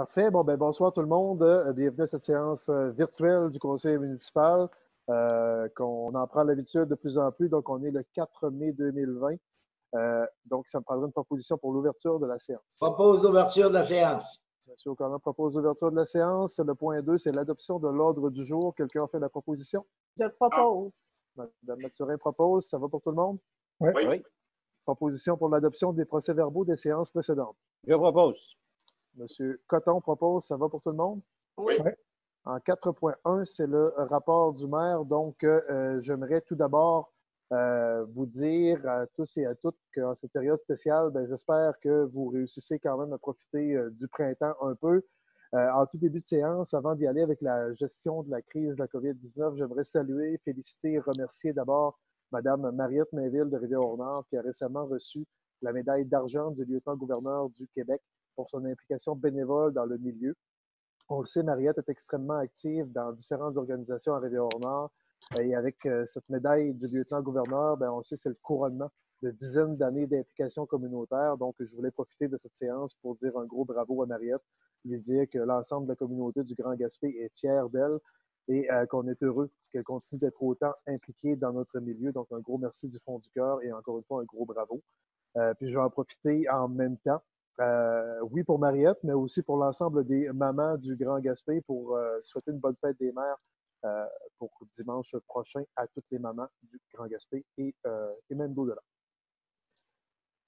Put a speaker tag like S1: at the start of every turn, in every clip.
S1: Parfait. Bon, ben, bonsoir tout le monde. Euh, bienvenue à cette séance euh, virtuelle du Conseil municipal. Euh, qu'on en prend l'habitude de plus en plus. Donc, on est le 4 mai 2020. donc, ça me prendra une proposition pour l'ouverture de la séance.
S2: Propose l'ouverture de la séance.
S1: M. O'Connor propose l'ouverture de la séance. Le point 2, c'est l'adoption de l'ordre du jour. Quelqu'un a fait la proposition?
S3: Je propose.
S1: Mme Mathurin propose. Ça va pour tout le monde?
S2: Oui. oui.
S1: Proposition pour l'adoption des procès-verbaux des séances précédentes.
S2: Je propose.
S1: Monsieur Coton propose, ça va pour tout le monde?
S2: Oui.
S1: En 4.1, c'est le rapport du maire. Donc, euh, j'aimerais tout d'abord euh, vous dire à tous et à toutes qu'en cette période spéciale, ben, j'espère que vous réussissez quand même à profiter euh, du printemps un peu. en tout début de séance, avant d'y aller avec la gestion de la crise de la COVID-19, j'aimerais saluer, féliciter et remercier d'abord Mme Mariette Mainville de Rivière-au-Nord qui a récemment reçu la médaille d'argent du lieutenant-gouverneur du Québec pour son implication bénévole dans le milieu. On le sait, Mariette est extrêmement active dans différentes organisations à Rivière-Nord. Et avec euh, cette médaille du lieutenant-gouverneur, ben, on sait que c'est le couronnement de dizaines d'années d'implication communautaire. Donc, je voulais profiter de cette séance pour dire un gros bravo à Mariette, lui dire que l'ensemble de la communauté du Grand Gaspé est fier d'elle et euh, qu'on est heureux qu'elle continue d'être autant impliquée dans notre milieu. Donc, un gros merci du fond du cœur et encore une fois, un gros bravo. Euh, puis, je vais en profiter en même temps euh, oui, pour Mariette, mais aussi pour l'ensemble des mamans du Grand Gaspé pour euh, souhaiter une bonne fête des mères euh, pour dimanche prochain à toutes les mamans du Grand Gaspé et, et même d'au-delà.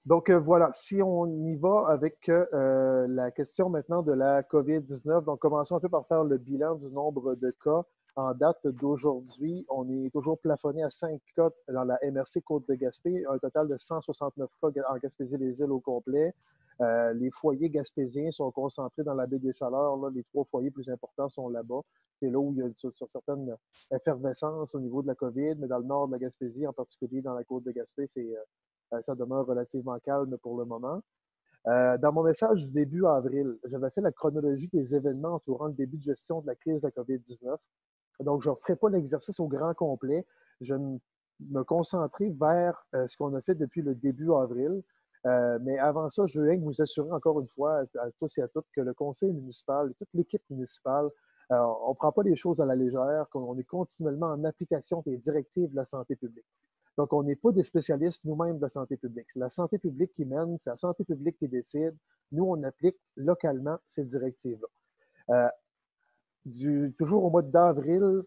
S1: Donc voilà, si on y va avec la question maintenant de la COVID-19, donc commençons un peu par faire le bilan du nombre de cas. En date d'aujourd'hui, on est toujours plafonné à 5 cas dans la MRC Côte de Gaspé, un total de 169 cas en Gaspésie-les-Îles au complet. Euh, les foyers gaspésiens sont concentrés dans la baie des Chaleurs. Les trois foyers plus importants sont là-bas. C'est là où il y a sur, certaines effervescences au niveau de la COVID, mais dans le nord de la Gaspésie, en particulier dans la côte de Gaspé, euh, ça demeure relativement calme pour le moment. Euh, dans mon message du début avril, j'avais fait la chronologie des événements entourant le début de gestion de la crise de la COVID-19. Donc, je ne ferai pas l'exercice au grand complet. Je vais me concentrer vers ce qu'on a fait depuis le début avril. Euh, mais avant ça, je veux vous assurer encore une fois à, tous et à toutes que le conseil municipal et toute l'équipe municipale, euh, on ne prend pas les choses à la légère, qu'on est continuellement en application des directives de la santé publique. Donc, on n'est pas des spécialistes nous-mêmes de la santé publique. C'est la santé publique qui mène, c'est la santé publique qui décide. Nous, on applique localement ces directives-là. Euh, toujours au mois d'avril,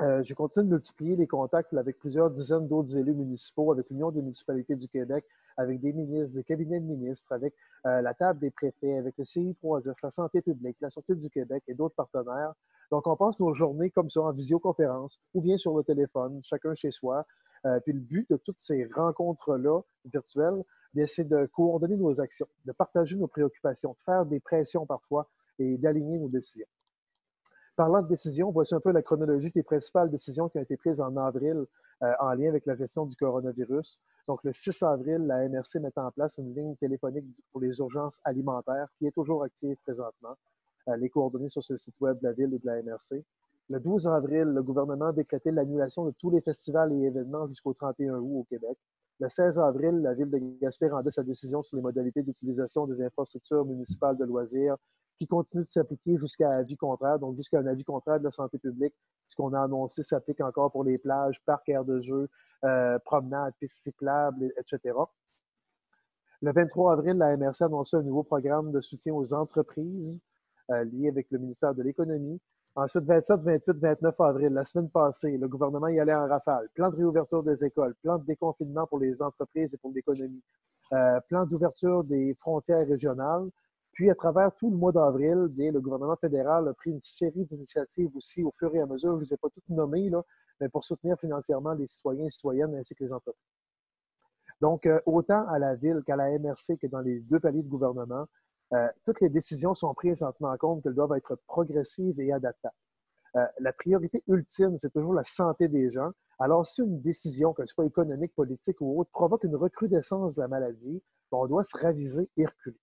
S1: euh, je continue de multiplier les contacts avec plusieurs dizaines d'autres élus municipaux, avec l'Union des municipalités du Québec, avec des ministres, des cabinets de ministres, avec euh, la table des préfets, avec le CI3, la santé publique, la Sûreté du Québec et d'autres partenaires. Donc, on passe nos journées comme ça en visioconférence ou bien sur le téléphone, chacun chez soi. Euh, puis le but de toutes ces rencontres-là virtuelles, c'est de coordonner nos actions, de partager nos préoccupations, de faire des pressions parfois et d'aligner nos décisions. Parlant de décisions, voici un peu la chronologie des principales décisions qui ont été prises en avril euh, en lien avec la gestion du coronavirus. Donc, le 6 avril, la MRC met en place une ligne téléphonique pour les urgences alimentaires qui est toujours active présentement. Euh, les coordonnées sur ce site web de la ville et de la MRC. Le 12 avril, le gouvernement a l'annulation de tous les festivals et événements jusqu'au 31 août au Québec. Le 16 avril, la ville de Gaspé rendait sa décision sur les modalités d'utilisation des infrastructures municipales de loisirs qui continue de s'appliquer jusqu'à avis contraire, donc jusqu'à un avis contraire de la santé publique. Ce qu'on a annoncé s'applique encore pour les plages, parcs, aires de jeu, euh, promenades, pistes cyclables, etc. Le 23 avril, la MRC a annoncé un nouveau programme de soutien aux entreprises euh, lié avec le ministère de l'Économie. Ensuite, 27, 28, 29 avril, la semaine passée, le gouvernement y allait en rafale. Plan de réouverture des écoles, plan de déconfinement pour les entreprises et pour l'économie, euh, plan d'ouverture des frontières régionales, puis, à travers tout le mois d'avril, le gouvernement fédéral a pris une série d'initiatives aussi au fur et à mesure. Je ne vous ai pas toutes nommées, mais pour soutenir financièrement les citoyens et citoyennes ainsi que les entreprises. Donc, euh, autant à la ville qu'à la MRC que dans les deux paliers de gouvernement, euh, toutes les décisions sont prises en tenant compte qu'elles doivent être progressives et adaptables. Euh, la priorité ultime, c'est toujours la santé des gens. Alors, si une décision, qu'elle soit économique, politique ou autre, provoque une recrudescence de la maladie, on doit se raviser et reculer.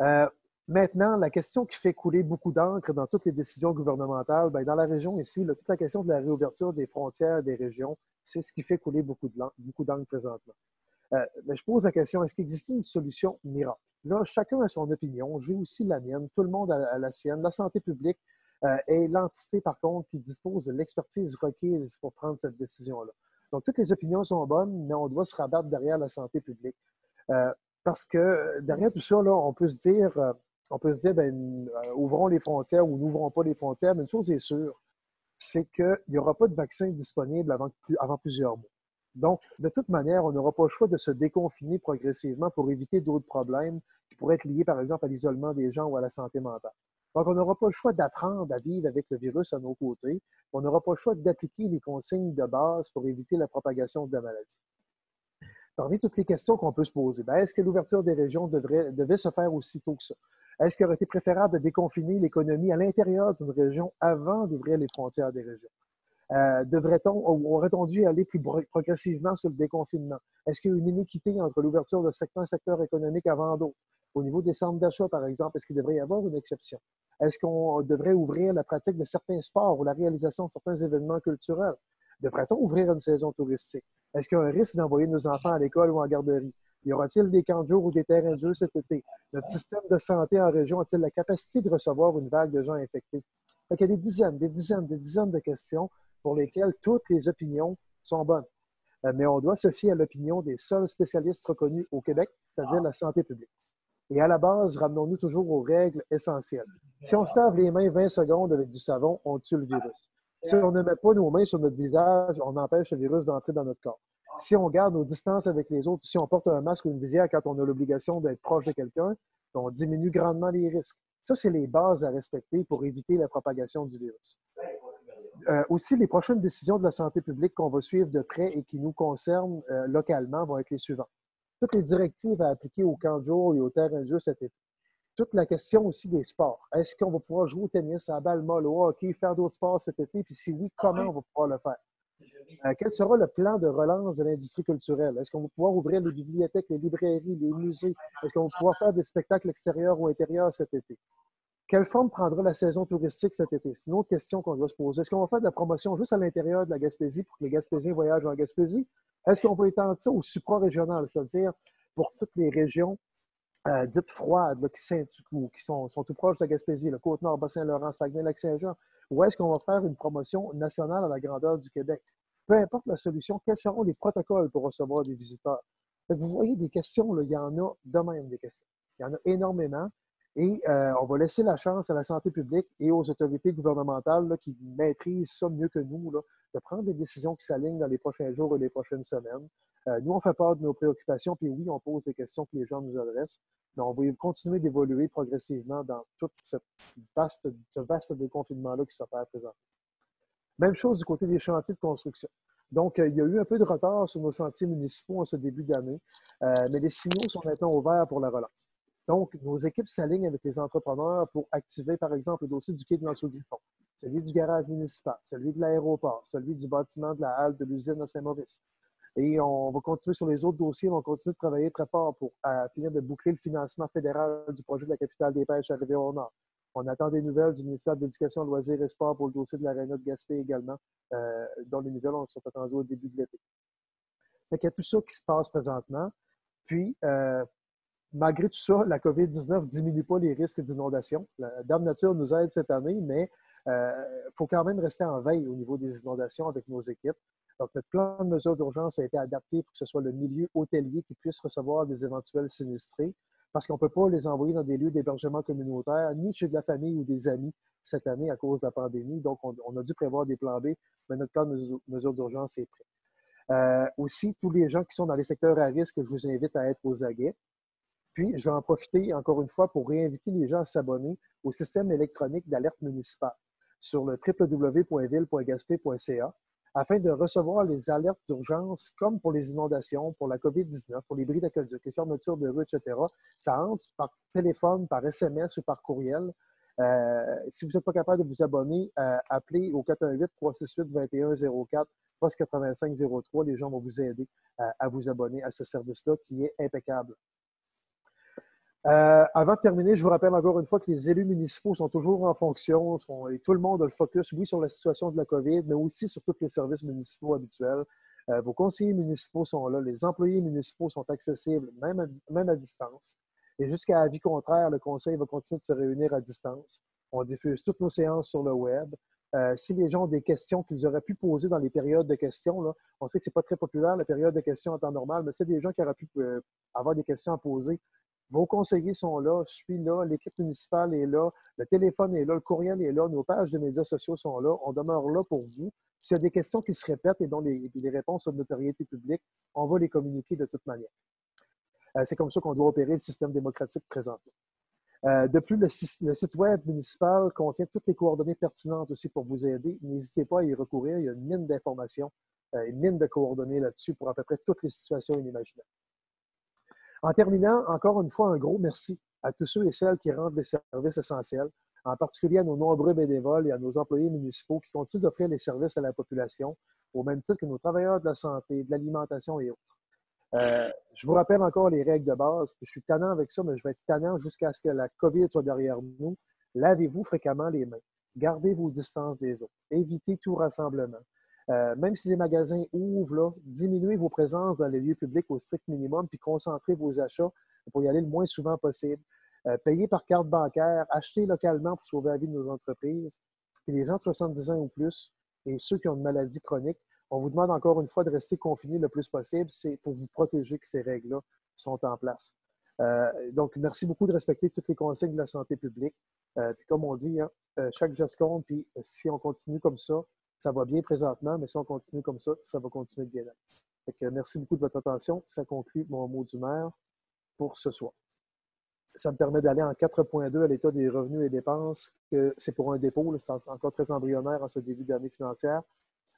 S1: Euh, maintenant, la question qui fait couler beaucoup d'encre dans toutes les décisions gouvernementales, bien, dans la région ici, toute la question de la réouverture des frontières des régions, c'est ce qui fait couler beaucoup d'encre présentement. mais je pose la question, est-ce qu'il existe une solution miracle? Là, chacun a son opinion. J'ai aussi la mienne. Tout le monde a la sienne. La santé publique est l'entité, par contre, qui dispose de l'expertise requise pour prendre cette décision-là. Donc, toutes les opinions sont bonnes, mais on doit se rabattre derrière la santé publique. Parce que derrière tout ça, là, on peut se dire, on peut se dire, ben, ouvrons les frontières ou n'ouvrons pas les frontières, mais une chose est sûre, c'est qu'il n'y aura pas de vaccin disponible avant plusieurs mois. Donc, de toute manière, on n'aura pas le choix de se déconfiner progressivement pour éviter d'autres problèmes qui pourraient être liés, par exemple, à l'isolement des gens ou à la santé mentale. Donc, on n'aura pas le choix d'apprendre à vivre avec le virus à nos côtés. On n'aura pas le choix d'appliquer les consignes de base pour éviter la propagation de la maladie. Parmi toutes les questions qu'on peut se poser, ben, est-ce que l'ouverture des régions devrait, devait se faire aussitôt que ça? Est-ce qu'il aurait été préférable de déconfiner l'économie à l'intérieur d'une région avant d'ouvrir les frontières des régions? Euh, devrait-on, aurait-on dû aller plus progressivement sur le déconfinement? Est-ce qu'il y a une inéquité entre l'ouverture de certains secteurs économiques avant d'autres? Au niveau des centres d'achat, par exemple, est-ce qu'il devrait y avoir une exception? Est-ce qu'on devrait ouvrir la pratique de certains sports ou la réalisation de certains événements culturels? Devrait-on ouvrir une saison touristique? Est-ce qu'il y a un risque d'envoyer nos enfants à l'école ou en garderie? Y aura-t-il des camps de jour ou des terrains de jeu cet été? Notre système de santé en région a-t-il la capacité de recevoir une vague de gens infectés? il y a des dizaines, des dizaines, des dizaines de questions pour lesquelles toutes les opinions sont bonnes. Euh, mais on doit se fier à l'opinion des seuls spécialistes reconnus au Québec, c'est-à-dire la santé publique. Et à la base, ramenons-nous toujours aux règles essentielles. Si on se lave les mains 20 secondes avec du savon, on tue le virus. Si on ne met pas nos mains sur notre visage, on empêche le virus d'entrer dans notre corps. Si on garde nos distances avec les autres, si on porte un masque ou une visière quand on a l'obligation d'être proche de quelqu'un, on diminue grandement les risques. Ça, c'est les bases à respecter pour éviter la propagation du virus. Euh, aussi, les prochaines décisions de la santé publique qu'on va suivre de près et qui nous concernent euh, localement vont être les suivantes. Toutes les directives à appliquer au camp de jour et au terrain de cet été. Toute la question aussi des sports. Est-ce qu'on va pouvoir jouer au tennis, à la balle molle, au hockey, faire d'autres sports cet été? Puis si oui, comment on va pouvoir le faire? Euh, quel sera le plan de relance de l'industrie culturelle? Est-ce qu'on va pouvoir ouvrir les bibliothèques, les librairies, les musées? Est-ce qu'on va pouvoir faire des spectacles extérieurs ou intérieurs cet été? Quelle forme prendra la saison touristique cet été? C'est une autre question qu'on doit se poser. Est-ce qu'on va faire de la promotion juste à l'intérieur de la Gaspésie pour que les Gaspésiens voyagent en Gaspésie? Est-ce qu'on peut étendre ça au supra-régional, c'est-à-dire pour toutes les régions euh, dites froides qui, qui sont, tout proches de la Gaspésie, le Côte-Nord, Bassin-Laurent, Saguenay, Lac-Saint-Jean? Ou est-ce qu'on va faire une promotion nationale à la grandeur du Québec? Peu importe la solution, quels seront les protocoles pour recevoir des visiteurs? vous voyez des questions, là, il y en a de même des questions. Il y en a énormément. Et euh, on va laisser la chance à la santé publique et aux autorités gouvernementales qui maîtrisent ça mieux que nous, de prendre des décisions qui s'alignent dans les prochains jours et les prochaines semaines. Euh, nous, on fait part de nos préoccupations, puis oui, on pose des questions que les gens nous adressent, mais on va continuer d'évoluer progressivement dans tout vaste, ce vaste déconfinement-là qui s'opère présentement. Même chose du côté des chantiers de construction. Donc, euh, il y a eu un peu de retard sur nos chantiers municipaux en ce début d'année, mais les signaux sont maintenant ouverts pour la relance. Donc, nos équipes s'alignent avec les entrepreneurs pour activer, par exemple, le dossier du quai de Lanceau-Griffon, celui du garage municipal, celui de l'aéroport, celui du bâtiment de la halle de l'usine à Saint-Maurice. Et on va continuer sur les autres dossiers. On va continuer de travailler très fort pour finir de boucler le financement fédéral du projet de la capitale des pêches à Rivière-au-Nord. On attend des nouvelles du ministère de l'Éducation, Loisirs et Sports pour le dossier de l'aréna de Gaspé également, euh, dont les nouvelles sont attendues au début de l'été. Il y a tout ça qui se passe présentement. Puis, euh, malgré tout ça, la COVID-19 ne diminue pas les risques d'inondation. La Dame Nature nous aide cette année, mais il euh, faut quand même rester en veille au niveau des inondations avec nos équipes. Donc, notre plan de mesures d'urgence a été adapté pour que ce soit le milieu hôtelier qui puisse recevoir des éventuels sinistrés, parce qu'on ne peut pas les envoyer dans des lieux d'hébergement communautaire, ni chez de la famille ou des amis cette année à cause de la pandémie. Donc, on, a dû prévoir des plans B, mais notre plan de mesures d'urgence est prêt. Euh, aussi, tous les gens qui sont dans les secteurs à risque, je vous invite à être aux aguets. Puis, je vais en profiter encore une fois pour réinviter les gens à s'abonner au système électronique d'alerte municipale sur le www.ville.gaspé.ca afin de recevoir les alertes d'urgence comme pour les inondations, pour la COVID-19, pour les bris d'aqueduc, les fermetures de rues, etc. Ça entre par téléphone, par SMS ou par courriel. Euh, si vous n'êtes pas capable de vous abonner, euh, appelez au 418-368-2104, poste 8503. Les gens vont vous aider euh, à vous abonner à ce service-là qui est impeccable. Euh, avant de terminer, je vous rappelle encore une fois que les élus municipaux sont toujours en fonction et tout le monde a le focus, oui, sur la situation de la COVID, mais aussi sur tous les services municipaux habituels. Euh, vos conseillers municipaux sont là, les employés municipaux sont accessibles, même à, distance. Et jusqu'à avis contraire, le conseil va continuer de se réunir à distance. On diffuse toutes nos séances sur le web. Euh, si les gens ont des questions qu'ils auraient pu poser dans les périodes de questions, on sait que ce n'est pas très populaire, la période de questions en temps normal, mais c'est des gens qui auraient pu avoir des questions à poser. Vos conseillers sont là, je suis là, l'équipe municipale est là, le téléphone est là, le courriel est là, nos pages de médias sociaux sont là, on demeure là pour vous. S'il y a des questions qui se répètent et dont les, réponses sont de notoriété publique, on va les communiquer de toute manière. Euh, c'est comme ça qu'on doit opérer le système démocratique présentement. Euh, de plus, le, site web municipal contient toutes les coordonnées pertinentes aussi pour vous aider. N'hésitez pas à y recourir. Il y a une mine d'informations, euh, une mine de coordonnées là-dessus pour à peu près toutes les situations inimaginables. En terminant, encore une fois, un gros merci à tous ceux et celles qui rendent les services essentiels, en particulier à nos nombreux bénévoles et à nos employés municipaux qui continuent d'offrir les services à la population, au même titre que nos travailleurs de la santé, de l'alimentation et autres. Euh, je vous rappelle encore les règles de base. Je suis tannant avec ça, mais je vais être tannant jusqu'à ce que la COVID soit derrière nous. Lavez-vous fréquemment les mains. Gardez vos distances des autres. Évitez tout rassemblement. Euh, même si les magasins ouvrent, diminuez vos présences dans les lieux publics au strict minimum, puis concentrez vos achats pour y aller le moins souvent possible. Euh, payez par carte bancaire, achetez localement pour sauver la vie de nos entreprises. Les gens de 70 ans ou plus et ceux qui ont une maladie chronique, on vous demande encore une fois de rester confinés le plus possible. C'est pour vous protéger que ces règles-là sont en place. Euh, donc, merci beaucoup de respecter toutes les consignes de la santé publique. Puis comme on dit, hein, chaque geste compte. Puis si on continue comme ça, ça va bien présentement, mais si on continue comme ça, ça va continuer de bien. merci beaucoup de votre attention. Ça conclut mon mot du maire pour ce soir. Ça me permet d'aller en 4.2 à l'état des revenus et dépenses, c'est pour un dépôt, c'est encore très embryonnaire en ce début d'année financière.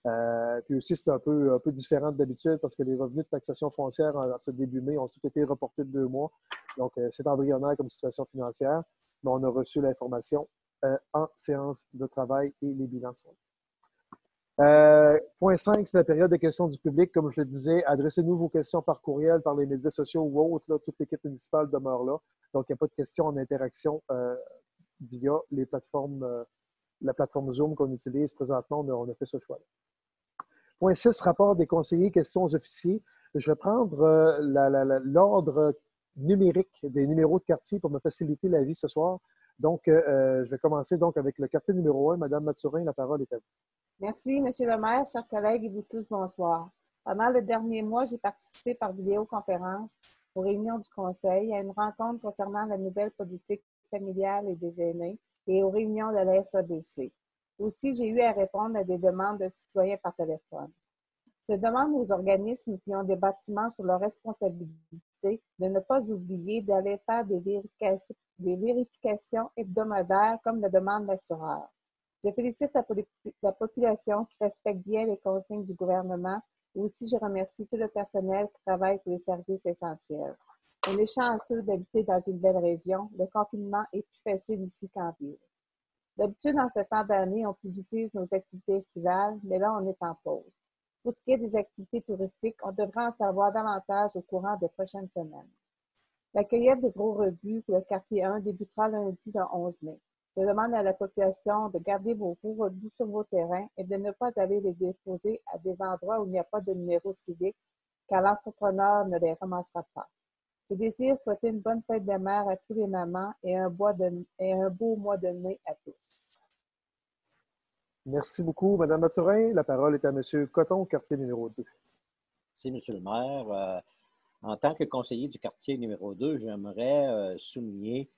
S1: Euh, puis aussi, c'est un peu, différent d'habitude parce que les revenus de taxation foncière en, ce début mai ont tous été reportés de deux mois. Donc, euh, c'est embryonnaire comme situation financière, mais on a reçu l'information euh, en séance de travail et les bilans sont là. Point 5, c'est la période de questions du public. Comme je le disais, adressez-nous vos questions par courriel, par les médias sociaux ou autres. toute l'équipe municipale demeure là. Donc, il n'y a pas de questions en interaction via les plateformes, la plateforme Zoom qu'on utilise présentement. On a, fait ce choix-là. Point 6, rapport des conseillers, questions aux officiers. Je vais prendre euh, l'ordre numérique des numéros de quartier pour me faciliter la vie ce soir. Donc, euh, euh, je vais commencer donc avec le quartier numéro 1. Madame Mathurin, la parole est à vous.
S3: Merci, Monsieur le maire, chers collègues et vous tous, bonsoir. Pendant le dernier mois, j'ai participé par vidéoconférence aux réunions du Conseil, à une rencontre concernant la nouvelle politique familiale et des aînés et aux réunions de la SABC. Aussi, j'ai eu à répondre à des demandes de citoyens par téléphone. Je demande aux organismes qui ont des bâtiments sur leur responsabilité de ne pas oublier d'aller faire des vérifications, hebdomadaires comme le demande l'assureur. Je félicite la, la, population qui respecte bien les consignes du gouvernement. Aussi, je remercie tout le personnel qui travaille pour les services essentiels. On est chanceux d'habiter dans une belle région. Le confinement est plus facile ici qu'en ville. D'habitude, en ce temps d'année, on publicise nos activités estivales, mais là, on est en pause. Pour ce qui est des activités touristiques, on devrait en savoir davantage au courant des prochaines semaines. La cueillette des gros rebuts pour le quartier 1 débutera lundi le 11 mai. Je demande à la population de garder vos gros rebuts sur vos terrains et de ne pas aller les déposer à des endroits où il n'y a pas de numéro civique, car l'entrepreneur ne les ramassera pas. Je désire souhaiter une bonne fête de mer à tous les mamans et un, beau mois de mai à tous.
S1: Merci beaucoup, Mme Mathurin. La parole est à M. Coton, quartier numéro 2.
S2: Merci, M. le maire. Euh, en tant que conseiller du quartier numéro 2, j'aimerais euh, souligner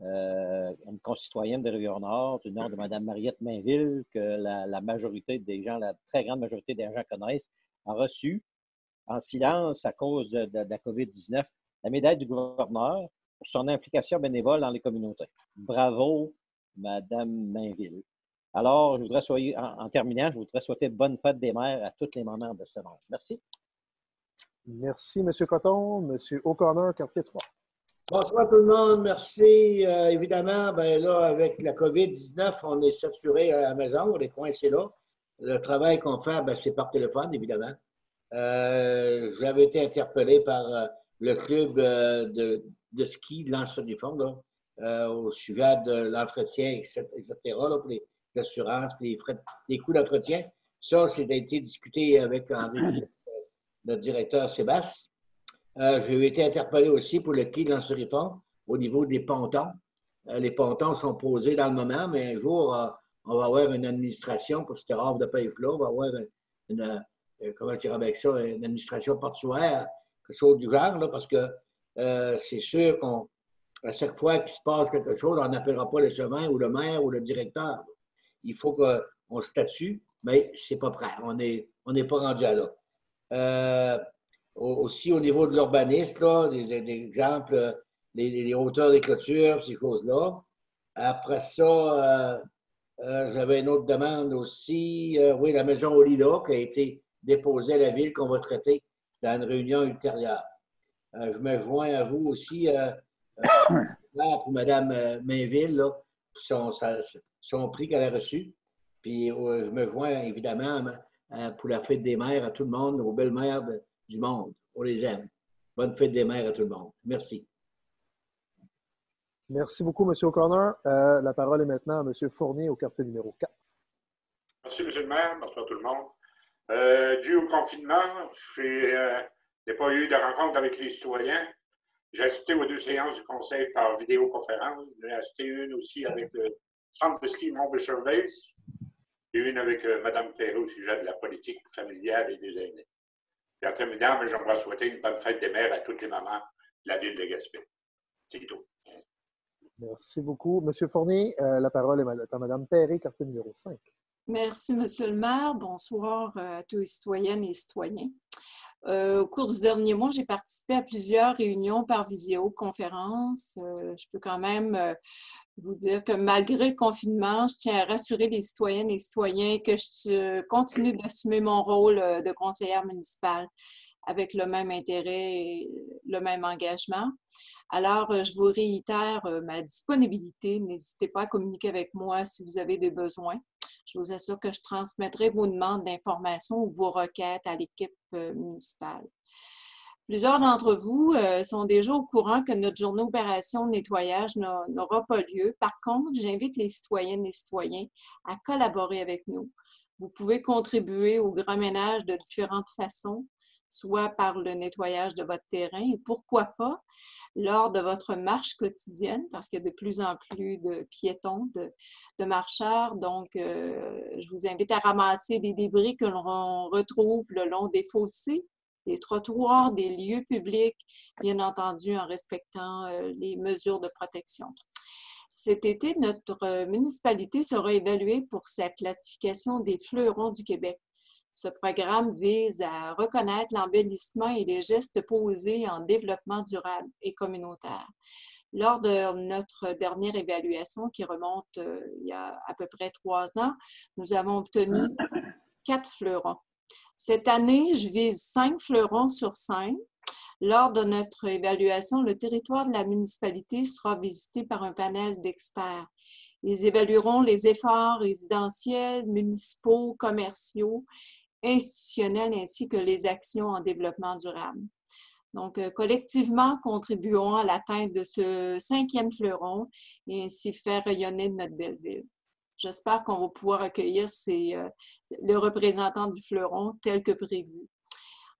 S2: euh, une concitoyenne de Rivière-Nord, du nom de Mme Mariette Mainville, que la, majorité des gens, la très grande majorité des gens connaissent, a reçu en silence à cause de la COVID-19 la médaille du gouverneur pour son implication bénévole dans les communautés. Bravo, Madame Mainville. Alors, je voudrais soyez, en, terminant, je voudrais souhaiter bonne fête des mères à toutes les mamans de ce monde. Merci.
S1: Merci, M. Coton. M. O'Connor, quartier 3.
S4: Bonsoir tout le monde. Merci. Euh, évidemment, ben là, avec la COVID-19, on est saturé à la maison, on est coincé là. Le travail qu'on fait, ben, c'est par téléphone, évidemment. Euh, j'avais été interpellé par euh, le club euh, de, de, ski de l'ancien du fond, euh, au sujet de l'entretien, etc., pour les assurances, les, frais, les coûts d'entretien. Ça, c'est été discuté avec Henri notre directeur Sébastien. J'ai été interpellé aussi pour le quai de l'Ansuriforme au niveau des pontons. les pontons sont posés dans le moment, mais un jour, on va avoir une administration pour cette offre de pave-là. On va avoir une, comment dire avec ça, une administration portuaire, quelque chose du genre, là, parce que c'est sûr qu'à chaque fois qu'il se passe quelque chose, on n'appellera pas le chemin ou le maire ou le directeur. Il faut qu'on statue, mais c'est pas prêt. On n'est on pas rendu à là. Euh, aussi au niveau de l'urbanisme, des, des, exemples, les, hauteurs des clôtures, ces choses-là. Après ça, euh, euh, j'avais une autre demande aussi. oui, la maison Olida qui a été déposée à la ville qu'on va traiter dans une réunion ultérieure. je me joins à vous aussi pour Mme Mainville, là, son, son prix qu'elle a reçu. Puis je me joins évidemment euh, pour la fête des mères à tout le monde, aux belles mères du monde. On les aime. Bonne fête des mères à tout le monde. Merci.
S1: Merci beaucoup, M. O'Connor. Euh, la parole est maintenant à M. Fournier au quartier numéro 4.
S5: Merci, M. le maire. Bonsoir tout le monde. Euh, dû au confinement, je n'ai pas eu de rencontre avec les citoyens. J'ai assisté aux deux séances du conseil par vidéoconférence. J'ai assisté une aussi avec le centre de ski mont et une avec euh, Mme Perrault au sujet de la politique familiale et des aînés. Et en terminant, j'aimerais souhaiter une bonne fête des mères à toutes les mamans de la ville de Gaspé. C'est tout.
S1: Merci beaucoup. Monsieur Fournier, euh, la parole est à Mme Perret, quartier numéro 5.
S6: Merci, Monsieur le maire. Bonsoir euh, à tous les citoyennes et citoyens. Au cours du dernier mois, j'ai participé à plusieurs réunions par visioconférence. je peux quand même vous dire que malgré le confinement, je tiens à rassurer les citoyennes et les citoyens que je continue d'assumer mon rôle euh, de conseillère municipale avec le même intérêt et le même engagement. Alors, euh, je vous réitère euh, ma disponibilité. N'hésitez pas à communiquer avec moi si vous avez des besoins. Je vous assure que je transmettrai vos demandes d'information ou vos requêtes à l'équipe municipale. Plusieurs d'entre vous euh, sont déjà au courant que notre journée opération nettoyage n'aura pas lieu. Par contre, j'invite les citoyennes et citoyens à collaborer avec nous. Vous pouvez contribuer au grand ménage de différentes façons, soit par le nettoyage de votre terrain et pourquoi pas lors de votre marche quotidienne, parce qu'il y a de plus en plus de piétons, de, marcheurs. Donc, euh, je vous invite à ramasser des débris que l'on retrouve le long des fossés des trottoirs, des lieux publics, bien entendu en respectant euh, les mesures de protection. Cet été, notre municipalité sera évaluée pour sa classification des fleurons du Québec. Ce programme vise à reconnaître l'embellissement et les gestes posés en développement durable et communautaire. Lors de notre dernière évaluation qui remonte euh, il y a à peu près trois ans, nous avons obtenu quatre fleurons. Cette année, je vise cinq fleurons sur cinq. Lors de notre évaluation, le territoire de la municipalité sera visité par un panel d'experts. Ils évalueront les efforts résidentiels, municipaux, commerciaux, institutionnels ainsi que les actions en développement durable. Donc, euh, collectivement, contribuons à l'atteinte de ce cinquième fleuron et ainsi faire rayonner notre belle ville. J'espère qu'on va pouvoir accueillir euh, le représentant du fleuron tel que prévu.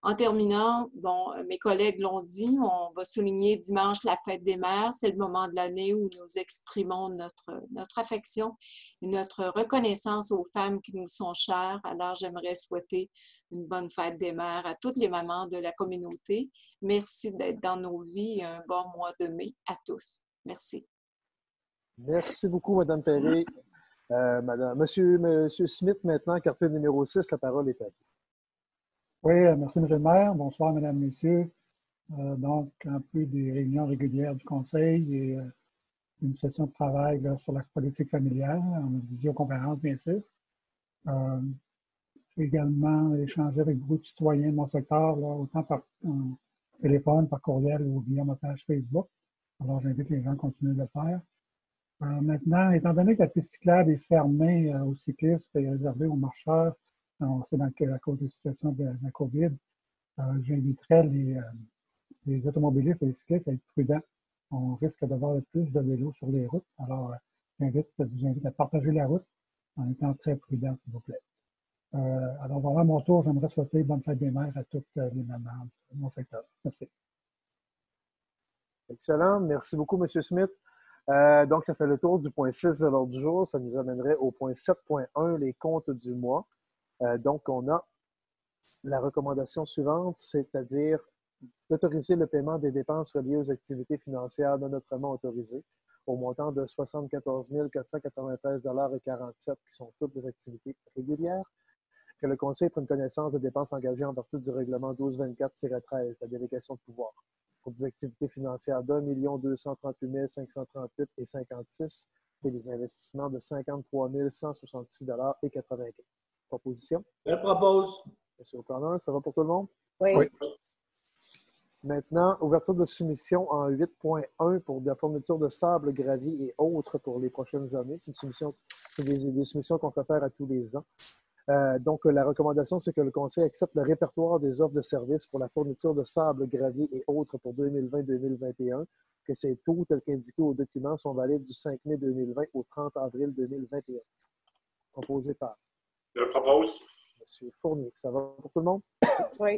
S6: En terminant, bon, mes collègues l'ont dit, on va souligner dimanche la fête des mères. C'est le moment de l'année où nous exprimons notre, notre affection et notre reconnaissance aux femmes qui nous sont chères. Alors, j'aimerais souhaiter une bonne fête des mères à toutes les mamans de la communauté. Merci d'être dans nos vies. Un bon mois de mai à tous. Merci.
S1: Merci beaucoup, Mme Perret. Euh, madame, monsieur, monsieur Smith, maintenant, quartier numéro 6, la parole est à vous.
S7: Oui, euh, merci, M. le maire. Bonsoir, Mesdames, Messieurs. Euh, donc, un peu des réunions régulières du Conseil et une session de travail sur la politique familiale, en visioconférence, bien sûr. J'ai également échangé avec beaucoup de citoyens de mon secteur, autant par téléphone, par courriel ou via ma page Facebook. Alors, j'invite les gens à continuer de le faire. Euh, maintenant, étant donné que la piste cyclable est fermée euh, aux cyclistes et réservée aux marcheurs, on sait dans à cause de la situation de, la COVID, euh, j'inviterais les, automobilistes et les cyclistes à être prudents. On risque d'avoir plus de vélos sur les routes. Alors, j'invite, je vous invite à partager la route en étant très prudent, s'il vous plaît. Euh, alors, voilà, mon tour, j'aimerais souhaiter bonne fête des mères à toutes euh, les mamans de mon secteur. Merci.
S1: Excellent. Merci beaucoup, M. Smith. Euh, donc, ça fait le tour du point 6 de l'ordre du jour. Ça nous amènerait au point 7.1, les comptes du mois. Euh, donc, on a la recommandation suivante, c'est-à-dire d'autoriser le paiement des dépenses reliées aux activités financières non autrement autorisées au montant de 74 493,47 qui sont toutes les activités régulières. Que le Conseil prenne connaissance des dépenses engagées en vertu du règlement 1224-13, la délégation de pouvoir pour des activités financières de 1 238 538 et 56 et des investissements de 53 166 et 95. Proposition?
S4: Je propose.
S1: Monsieur O'Connor, ça va pour tout le monde?
S3: Oui.
S7: Oui.
S1: Maintenant, ouverture de soumission en 8.1 pour de la fourniture de sable, gravier et autres pour les prochaines années. C'est une soumission, c'est des, des soumissions qu'on fait faire à tous les ans. Euh, donc, la recommandation, c'est que le Conseil accepte le répertoire des offres de services pour la fourniture de sable, gravier et autres pour 2020-2021, que ces taux, tels qu'indiqués au document, sont valides du 5 mai 2020 au 30 avril 2021. Proposé par
S5: Je propose.
S1: M. Fournier. Ça va pour tout le monde?
S3: Oui.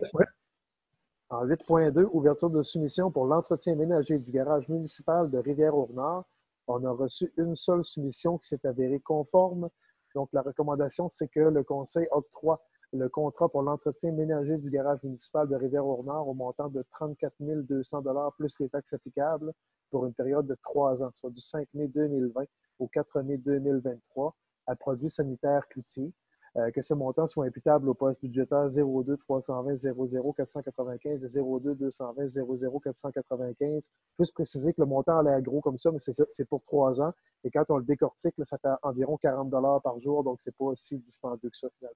S1: En 8.2, ouverture de soumission pour l'entretien ménager du garage municipal de Rivière-au-Nord. On a reçu une seule soumission qui s'est avérée conforme. Donc, la recommandation, c'est que le Conseil octroie le contrat pour l'entretien ménager du garage municipal de Rivière-au-Nord au montant de 34 200 plus les taxes applicables pour une période de trois ans, soit du 5 mai 2020 au 4 mai 2023, à produits sanitaires cloutiers. Euh, que ce montant soit imputable au poste budgétaire 02 320 00 495 et 02 220 00 495. Juste préciser que le montant a l'air gros comme ça, mais c'est pour trois ans. Et quand on le décortique, là, ça fait environ 40 par jour, donc c'est pas si dispendieux que ça finalement.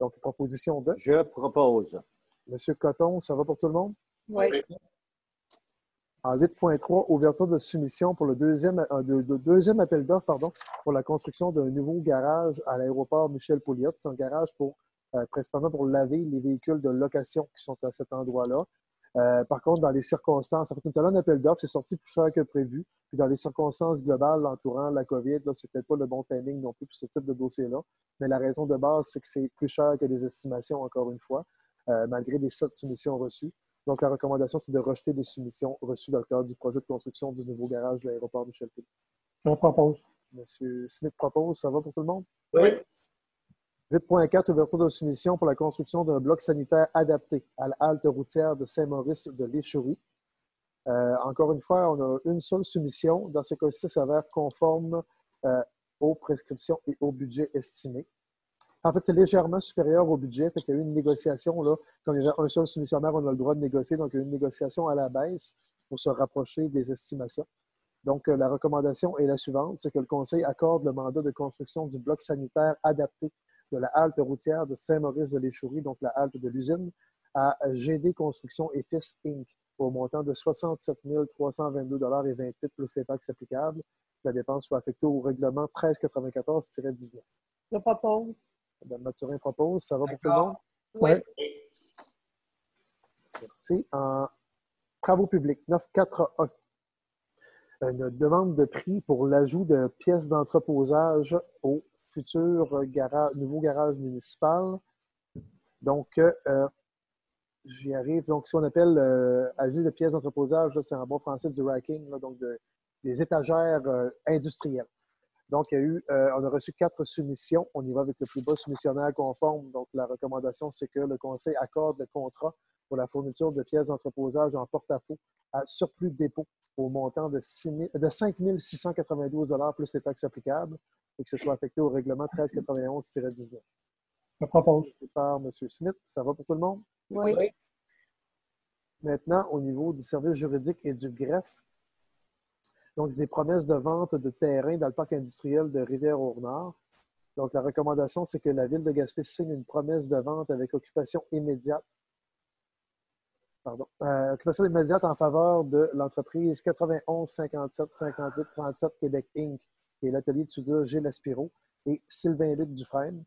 S1: Donc, proposition de
S2: Je propose.
S1: M. Coton, ça va pour tout le monde?
S3: Oui.
S1: En 8.3, ouverture de soumission pour le deuxième, euh, appel d'offres pour la construction d'un nouveau garage à l'aéroport Michel Pouliot. C'est un garage pour, euh, principalement pour laver les véhicules de location qui sont à cet endroit-là. Euh, par contre, dans les circonstances, en fait, tout à l'heure, un appel d'offres, c'est sorti plus cher que prévu. Puis dans les circonstances globales entourant la COVID, là, c'est peut-être pas le bon timing non plus pour ce type de dossier-là. Mais la raison de base, c'est que c'est plus cher que les estimations, encore une fois, malgré les sept soumissions reçues. Donc, la recommandation, c'est de rejeter des soumissions reçues dans le cadre du projet de construction du nouveau garage de l'aéroport Michel Pouliot.
S7: Je propose.
S1: Monsieur Smith propose, ça va pour tout le monde?
S4: Oui.
S1: 8.4, ouverture de soumission pour la construction d'un bloc sanitaire adapté à la halte routière de Saint-Maurice de l'Échourie. Euh, encore une fois, on a une seule soumission. Dans ce cas-ci, ça s'avère conforme euh, aux prescriptions et au budget estimé. En fait, c'est légèrement supérieur au budget. Fait y a eu une négociation. Là, comme il y avait un seul soumissionnaire, on a le droit de négocier. Donc, il y a eu une négociation à la baisse pour se rapprocher des estimations. Donc, euh, la recommandation est la suivante, c'est que le Conseil accorde le mandat de construction du bloc sanitaire adapté de la halte routière de Saint-Maurice de l'Échourie, donc la halte de l'usine, à GD Construction et Inc. au montant de 67 322 et 28 plus les taxes applicables. La dépense soit affectée au règlement 1394-19.
S3: Je propose.
S1: Mme Mathurin propose. Ça va pour tout le monde?
S3: Oui.
S1: Merci. En travaux publics, 941. Une demande de prix pour l'ajout de pièces d'entreposage au futur gara- nouveau garage municipal. Donc, euh, j'y arrive. Donc, ce qu'on appelle euh, ajout de pièces d'entreposage, c'est en bon français du racking, là, donc de- des étagères euh, industrielles. Donc, il y a eu, euh, on a reçu quatre soumissions. On y va avec le plus bas soumissionnaire conforme. Donc, la recommandation, c'est que le Conseil accorde le contrat pour la fourniture de pièces d'entreposage en porte-à-faux à surplus de dépôt au montant de, 6 000 de 5 692 plus les taxes applicables et que ce soit affecté au règlement 1391-19.
S7: Je propose.
S1: Par M. Smith. Ça va pour tout le monde?
S3: Oui.
S4: Oui.
S1: Maintenant, au niveau du service juridique et du greffe, donc, c'est des promesses de vente de terrain dans le parc industriel de Rivière-au-Nord. Donc, la recommandation, c'est que la Ville de Gaspé signe une promesse de vente avec occupation immédiate. Pardon. Euh, occupation immédiate en faveur de l'entreprise 91 57 58 37 Québec Inc. est l'atelier de soudure Gilles Aspiro et Sylvain-Luc Dufresne.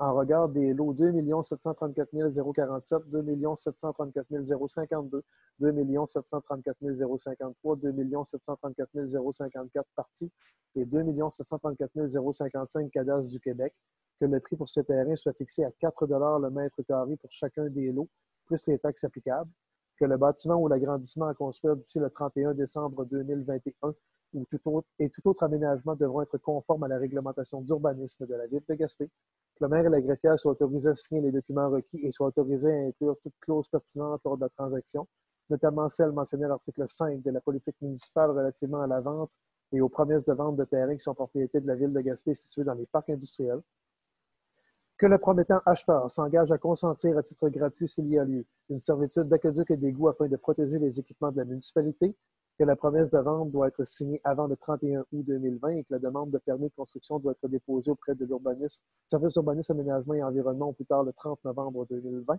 S1: En regard des lots 2 734 047, 2 734 052, 2 734 053, 2 734 054 parties et 2 734 055 cadastres du Québec. que le prix pour ces terrains soit fixé à 4 le mètre carré pour chacun des lots, plus les taxes applicables, que le bâtiment ou l'agrandissement à construire d'ici le 31 décembre 2021 ou tout autre, et tout autre aménagement devront être conformes à la réglementation d'urbanisme de la Ville de Gaspé, que le maire et la greffière soient autorisés à signer les documents requis et soient autorisés à inclure toute clause pertinente lors de la transaction, notamment celle mentionnée à l'article 5 de la politique municipale relativement à la vente et aux promesses de vente de terrains qui sont propriétés de la Ville de Gaspé situés dans les parcs industriels, que le promettant acheteur s'engage à consentir à titre gratuit s'il y a lieu une servitude d'aqueduc et d'égout afin de protéger les équipements de la municipalité, que la promesse de vente doit être signée avant le 31 août 2020 et que la demande de permis de construction doit être déposée auprès de l'urbanisme, service urbanisme, aménagement et environnement au plus tard le 30 novembre 2020,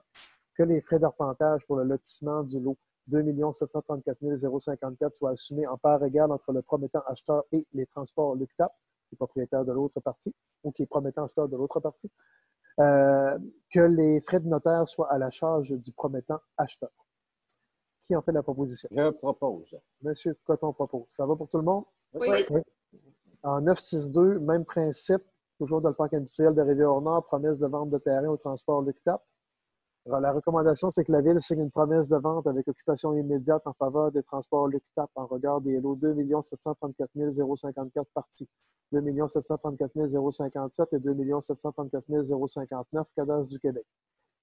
S1: que les frais d'arpentage pour le lotissement du lot 2 734 054 soient assumés en part égale entre le promettant acheteur et les transports LUCTAP, qui est propriétaire de l'autre partie, ou qui est promettant acheteur de l'autre partie, euh, que les frais de notaire soient à la charge du promettant acheteur. Qui en fait la proposition?
S2: Je propose.
S1: Monsieur Coton propose. Ça va pour tout le monde?
S6: Oui.
S1: En 962, même principe, toujours dans le parc industriel de Rivière-Nord, promesse de vente de terrain au transport LUCTAP. Alors, la recommandation, c'est que la Ville signe une promesse de vente avec occupation immédiate en faveur des transports LUCTAP en regard des lots 2 734 054 parties, 2 734 057 et 2 734 059 cadastre du Québec.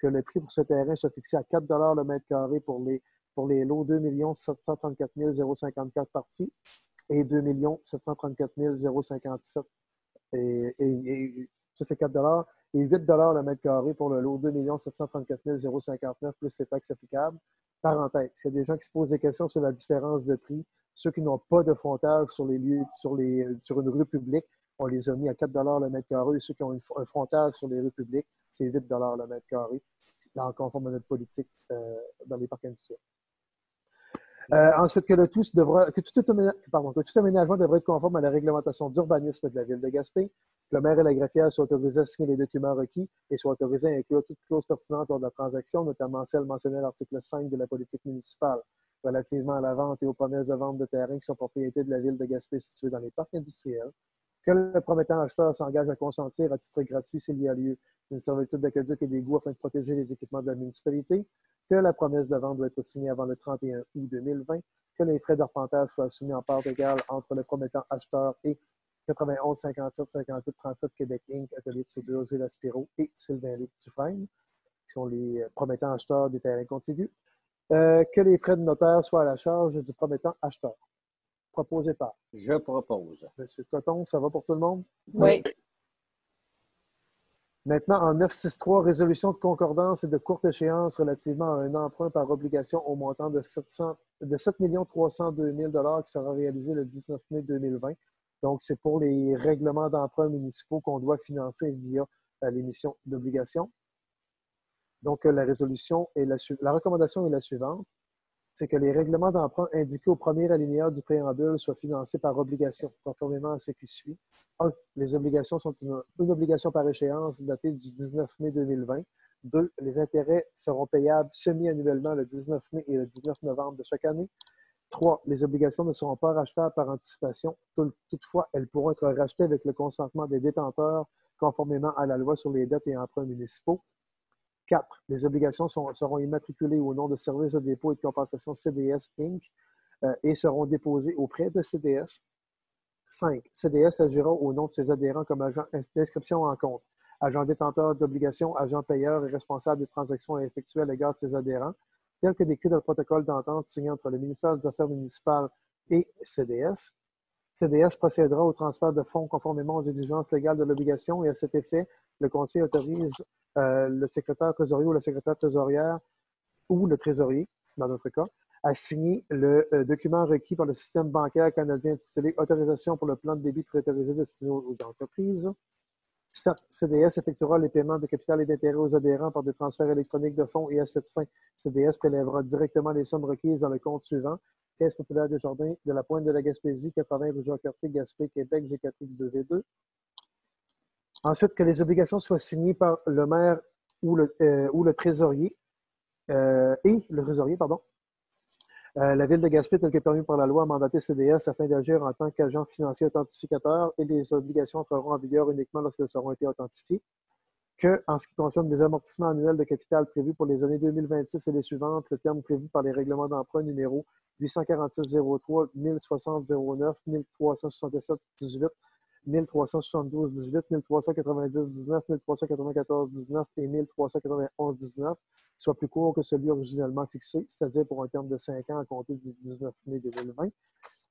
S1: Que le prix pour ce terrain soit fixé à 4 le mètre carré pour les pour les lots 2 734 054 parties et 2 734 057. Et, ça, c'est 4 et 8 le mètre carré pour le lot 2 734 059 plus les taxes applicables. Parenthèse, s'il y a des gens qui se posent des questions sur la différence de prix, ceux qui n'ont pas de frontage sur les lieux, sur, les, sur une rue publique, on les a mis à 4 le mètre carré. Et ceux qui ont un frontage sur les rues publiques, c'est 8 le mètre carré, dans conforme à notre politique euh, dans les parcs industriels. Euh, ensuite, que, le tout devra, que, tout, aménagement devrait être conforme à la réglementation d'urbanisme de la Ville de Gaspé, que le maire et la greffière soient autorisés à signer les documents requis et soient autorisés à inclure toute clause pertinente lors de la transaction, notamment celle mentionnée à l'article 5 de la politique municipale relativement à la vente et aux promesses de vente de terrains qui sont propriétés de la Ville de Gaspé situés dans les parcs industriels, que le promettant acheteur s'engage à consentir à titre gratuit s'il y a lieu une servitude d'aqueduc et d'égout afin de protéger les équipements de la municipalité, que la promesse de vente doit être signée avant le 31 août 2020, que les frais d'arpentage soient assumés en part égale entre le promettant acheteur et 91 57 58 37 Québec Inc., Atelier de soudure Gilles Aspiro et Sylvain Luc Dufresne, qui sont les promettants acheteurs des terrains contigus, euh, que les frais de notaire soient à la charge du promettant acheteur. Proposé par.
S2: Je propose.
S1: Monsieur Coton, ça va pour tout le monde?
S6: Oui.
S1: Maintenant, en 963, résolution de concordance et de courte échéance relativement à un emprunt par obligation au montant de, 700, de 7 302 000 qui sera réalisé le 19 mai 2020. Donc, c'est pour les règlements d'emprunt municipaux qu'on doit financer via euh, l'émission d'obligations. Donc, la résolution la recommandation est la suivante c'est que les règlements d'emprunt indiqués au premier alinéa du préambule soient financés par obligation, conformément à ce qui suit. 1. Les obligations sont une, obligation par échéance datée du 19 mai 2020. 2. Les intérêts seront payables semi-annuellement le 19 mai et le 19 novembre de chaque année. 3. Les obligations ne seront pas rachetables par anticipation. Toutefois, elles pourront être rachetées avec le consentement des détenteurs conformément à la loi sur les dettes et emprunts municipaux. 4. Les obligations seront immatriculées au nom de Service de dépôt et de compensation CDS Inc. Euh, et seront déposées auprès de CDS. 5. CDS agira au nom de ses adhérents comme agent d'inscription en compte, agent détenteur d'obligations, agent payeur et responsable des transactions à effectuer à l'égard de ses adhérents, tel que décrit dans le protocole d'entente signé entre le ministère des Affaires municipales et CDS. CDS procédera au transfert de fonds conformément aux exigences légales de l'obligation et à cet effet, le Conseil autorise euh, le secrétaire trésorier ou la secrétaire trésorière ou le trésorier, dans notre cas, à signer le euh, document requis par le système bancaire canadien intitulé Autorisation pour le plan de débit préautorisé destiné aux entreprises. CDS effectuera les paiements de capital et d'intérêt aux adhérents par des transferts électroniques de fonds et à cette fin, CDS prélèvera directement les sommes requises dans le compte suivant Caisse populaire des Jardins de la Pointe de la Gaspésie, 80 rue Jean-Cartier, Gaspé, Québec, G4X2V2. Ensuite, que les obligations soient signées par le maire ou le, euh, ou le trésorier, euh, et le trésorier, pardon, Euh, la Ville de Gaspé, tel que permis par la loi, a mandaté CDS afin d'agir en tant qu'agent financier authentificateur et les obligations entreront en vigueur uniquement lorsqu'elles seront été authentifiées. Que, en ce qui concerne les amortissements annuels de capital prévus pour les années 2026 et les suivantes, le terme prévu par les règlements d'emprunt numéro 846-03, 1060-09, 1367-18, 1372-18, 1390-19, 1394-19 et 1391-19 soit plus court que celui originellement fixé, c'est-à-dire pour un terme de 5 ans à compter du 19 mai 2020,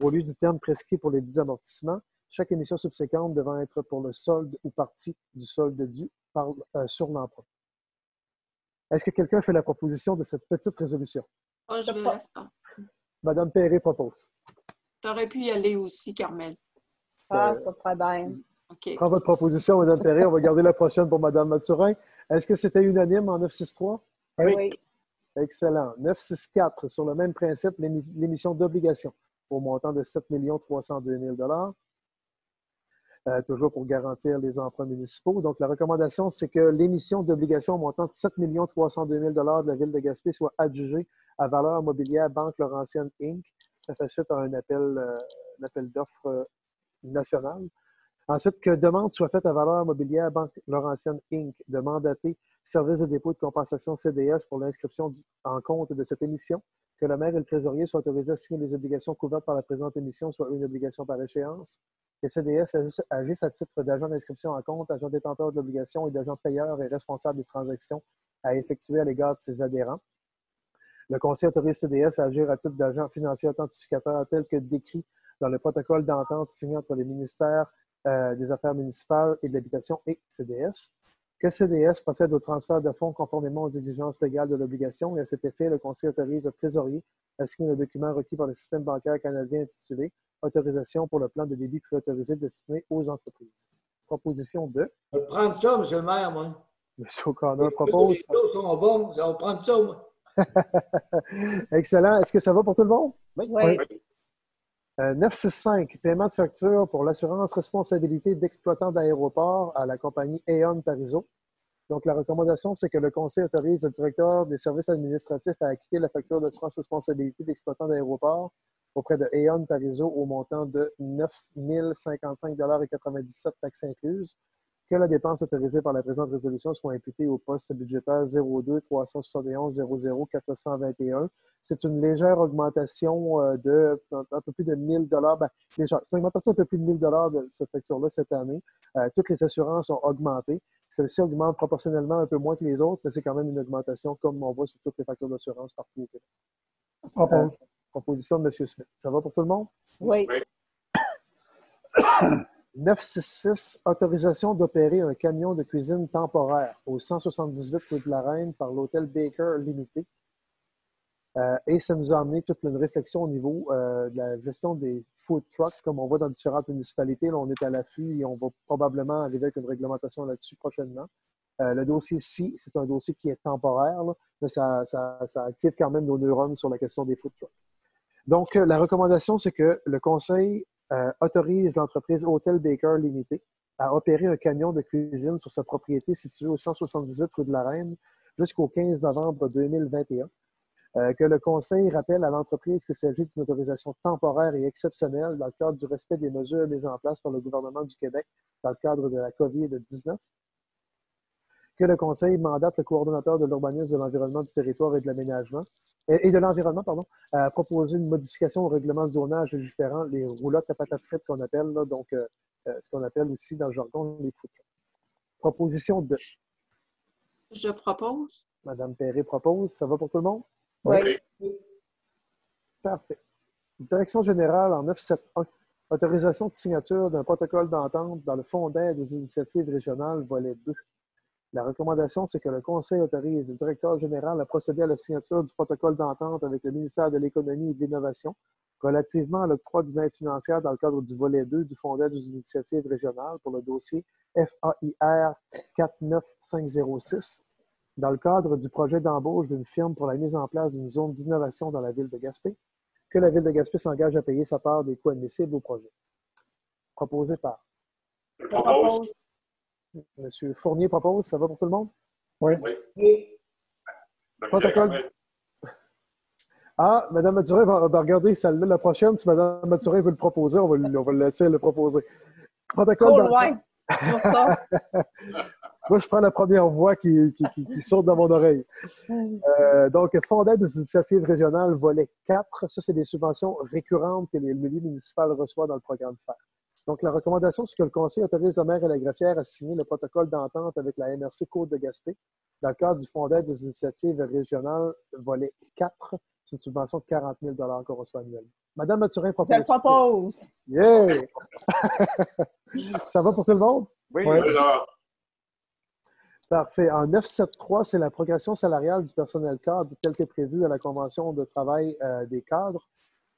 S1: au lieu du terme prescrit pour les 10 amortissements, chaque émission subséquente devant être pour le solde ou partie du solde dû par, euh, sur l'emprunt. Est-ce que quelqu'un fait la proposition de cette petite résolution?
S6: Oh, je vais la faire.
S1: Madame Perret propose.
S6: Tu aurais pu y aller aussi, Carmel.
S3: Ah, pas de problème.
S1: Prends votre proposition, Madame Perret. On va garder la prochaine pour Madame Mathurin. Est-ce que c'était unanime en 963?
S3: Oui.
S1: Excellent. 964, sur le même principe, l'émi- l'émission d'obligations au montant de 7 302 000 euh, toujours pour garantir les emprunts municipaux. Donc, la recommandation, c'est que l'émission d'obligations au montant de 7 302 000 de la Ville de Gaspé soit adjugée à valeur mobilière Banque Laurentienne Inc. Ça fait suite à un appel, euh, un appel d'offres euh, national. Ensuite, que demande soit faite à valeur mobilière Banque Laurentienne Inc. de mandater Service de dépôt de compensation CDS pour l'inscription en compte de cette émission, que le maire et le trésorier soient autorisés à signer les obligations couvertes par la présente émission, soit une obligation par échéance, que CDS agisse à titre d'agent d'inscription en compte, agent détenteur de l'obligation et d'agent payeur et responsable des transactions à effectuer à l'égard de ses adhérents. Le Conseil autorise CDS à agir à titre d'agent financier authentificateur tel que décrit dans le protocole d'entente signé entre les ministères euh, des Affaires municipales et de l'Habitation et CDS que CDS procède au transfert de fonds conformément aux exigences légales de l'obligation et à cet effet, le Conseil autorise le trésorier à signer le document requis par le système bancaire canadien intitulé Autorisation pour le plan de débit préautorisé destiné aux entreprises. Proposition 2.
S4: Je vais prendre ça, M. le maire, moi.
S1: M. O'Connor propose.
S4: Les taux sont bons, on va prendre ça, moi.
S1: Excellent. Est-ce que ça va pour tout le monde?
S3: Oui.
S1: Euh, 965, paiement de facture pour l'assurance responsabilité d'exploitant d'aéroport à la compagnie Aeon Pariso. Donc, la recommandation, c'est que le Conseil autorise le directeur des services administratifs à acquitter la facture d'assurance responsabilité d'exploitant d'aéroport auprès de Aeon Pariso au montant de 9 055,97 taxes incluses, que la dépense autorisée par la présente résolution soit imputée au poste budgétaire 02 371 00 421 c'est une légère augmentation euh, de un peu plus de 1000 dollars. Ben. C'est une augmentation d'un peu plus de 1000 dollars de cette facture-là cette année. Euh, toutes les assurances ont augmenté. Celle-ci augmente proportionnellement un peu moins que les autres, mais c'est quand même une augmentation comme on voit sur toutes les factures d'assurance partout au Québec.
S7: Propose.
S1: Proposition de M. Smith. Ça va pour tout le monde?
S3: Oui.
S1: 966, autorisation d'opérer un camion de cuisine temporaire au 178 rue de la Reine par l'hôtel Baker Limité. Euh, et ça nous a amené toute une réflexion au niveau euh, de la gestion des food trucks, comme on voit dans différentes municipalités. Là, on est à l'affût et on va probablement arriver avec une réglementation là-dessus prochainement. Euh, le dossier ci c'est un dossier qui est temporaire, là, mais ça, ça, active quand même nos neurones sur la question des food trucks. Donc, la recommandation, c'est que le Conseil euh, autorise l'entreprise Hôtel Baker Limité à opérer un camion de cuisine sur sa propriété située au 178 rue de la Reine jusqu'au 15 novembre 2021. Euh, que le Conseil rappelle à l'entreprise qu'il s'agit d'une autorisation temporaire et exceptionnelle dans le cadre du respect des mesures mises en place par le gouvernement du Québec dans le cadre de la COVID-19. Que le Conseil mandate le coordonnateur de l'urbanisme, de l'environnement, du territoire et de l'aménagement et, de l'environnement, pardon, à proposer une modification au règlement de zonage légiférant les roulottes à patates frites qu'on appelle, là, donc euh, euh, ce qu'on appelle aussi dans le jargon les food. Proposition 2.
S6: Je propose.
S1: Madame Perret propose. Ça va pour tout le monde?
S3: Oui.
S1: Parfait. Direction générale en 971. Autorisation de signature d'un protocole d'entente dans le Fonds d'aide aux initiatives régionales, volet 2. La recommandation, c'est que le Conseil autorise le directeur général à procéder à la signature du protocole d'entente avec le ministère de l'Économie et de l'Innovation relativement à l'octroi d'une aide financière dans le cadre du volet 2 du Fonds d'aide aux initiatives régionales pour le dossier FAIR 49506 dans le cadre du projet d'embauche d'une firme pour la mise en place d'une zone d'innovation dans la ville de Gaspé, que la ville de Gaspé s'engage à payer sa part des coûts admissibles au projet. Proposé par. M. Fournier propose. Ça va pour tout le monde?
S7: Oui.
S5: Ben,
S1: Protocole.
S5: Monsieur
S1: Ah, Mme Mathurin va, va regarder celle-là la prochaine. Si Mme Mathurin veut le proposer, on va, le- on va le laisser le proposer. Protocole
S3: ça.
S1: Moi, je prends la première voix qui, qui, qui- qui saute dans mon oreille. Euh, donc, Fonds d'aide aux initiatives régionales, volet 4. Ça, c'est des subventions récurrentes que les milieux municipaux reçoivent dans le programme FAIR. Donc, la recommandation, c'est que le Conseil autorise le maire et la greffière à signer le protocole d'entente avec la MRC Côte de Gaspé dans le cadre du Fonds d'aide aux initiatives régionales, volet 4. C'est une subvention de 40 000 qu'on reçoit annuellement. Madame Mathurin propose.
S3: Je le propose.
S1: Yeah! Ça va pour tout le monde?
S8: Oui.
S5: Alors,
S1: Parfait. En 973, c'est la progression salariale du personnel cadre telle que prévue à la Convention de travail euh, des cadres.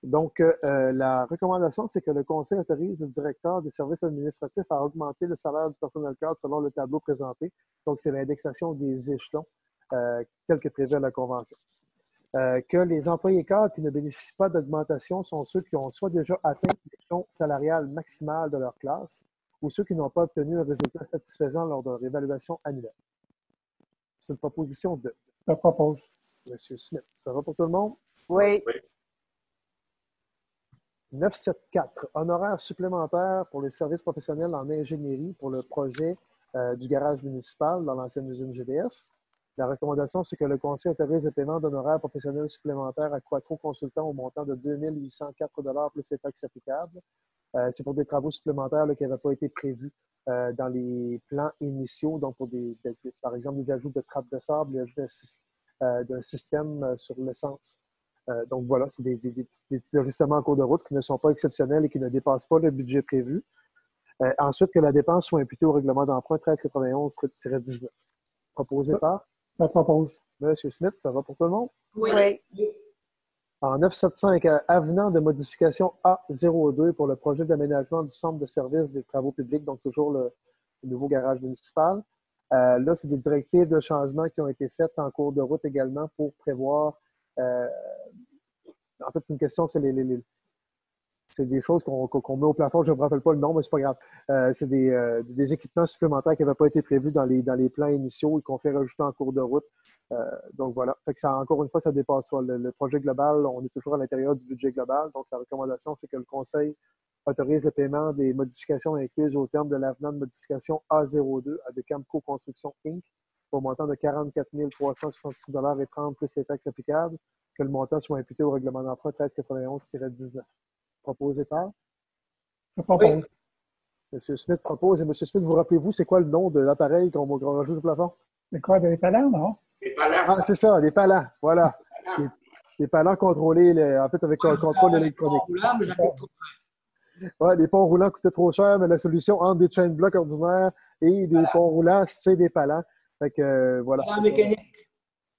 S1: Donc, euh, euh, la recommandation, c'est que le Conseil autorise le directeur des services administratifs à augmenter le salaire du personnel cadre selon le tableau présenté. Donc, c'est l'indexation des échelons euh, tel que prévu à la Convention. Euh, que les employés cadres qui ne bénéficient pas d'augmentation sont ceux qui ont soit déjà atteint l'échelon salarial maximal de leur classe, ou ceux qui n'ont pas obtenu un résultat satisfaisant lors de leur évaluation annuelle. C'est une proposition de
S7: Je propose.
S1: M. Smith. Ça va pour tout le monde?
S3: Oui.
S1: 974, honoraires supplémentaires pour les services professionnels en ingénierie pour le projet euh, du garage municipal dans l'ancienne usine GDS. La recommandation, c'est que le Conseil autorise le paiement d'honoraires professionnels supplémentaires à Quattro Consultants au montant de 2 804 plus les taxes applicables. Euh, c'est pour des travaux supplémentaires qui n'avaient pas été prévus euh, dans les plans initiaux, donc pour des, des- des- par exemple des ajouts de trappes de sable, syst- euh, d'un système sur l'essence. Euh, donc voilà, c'est des, des- des petits- des petits ajustements en cours de route qui ne sont pas exceptionnels et qui ne dépassent pas le budget prévu. Euh, ensuite, que la dépense soit imputée au règlement d'emprunt 1391-19, proposé par?
S7: Je propose.
S1: M. Smith. Ça va pour tout le monde?
S3: Oui.
S1: En 975, euh, avenant de modification A02 pour le projet d'aménagement du centre de service des travaux publics, donc toujours le, le nouveau garage municipal. Euh, là, c'est des directives de changement qui ont été faites en cours de route également pour prévoir. Euh, en fait, c'est une question, c'est les, c'est des choses qu'on met au plafond. Je ne me rappelle pas le nom, mais c'est pas grave. Euh, c'est des, euh, des équipements supplémentaires qui n'avaient pas été prévus dans les, dans les plans initiaux et qu'on fait rajouter en cours de route. Donc voilà. Fait ça, encore une fois, ça dépasse pas. Le, le projet global, on est toujours à l'intérieur du budget global. Donc la recommandation, c'est que le Conseil autorise le paiement des modifications incluses au terme de l'avenant de modification A02 à Decamco Construction Inc. au montant de 44 366 et 30 plus les taxes applicables, que le montant soit imputé au règlement d'emprunt 1391-19. Proposé par?
S7: Je propose.
S1: M. Smith propose. Et M. Smith, vous rappelez-vous, c'est quoi le nom de l'appareil qu'on qu'on rajoute au plafond?
S7: C'est quoi, des talents, non?
S1: Ah, c'est ça, des palans. Voilà. Des, des palans contrôlés, les- en fait, avec un contrôle électronique. Ouais, les ponts roulants coûtaient trop cher, mais la solution entre des chain blocs ordinaires et des ponts roulants, c'est des palans. Fait que, euh, voilà.
S4: Roulant mécanique.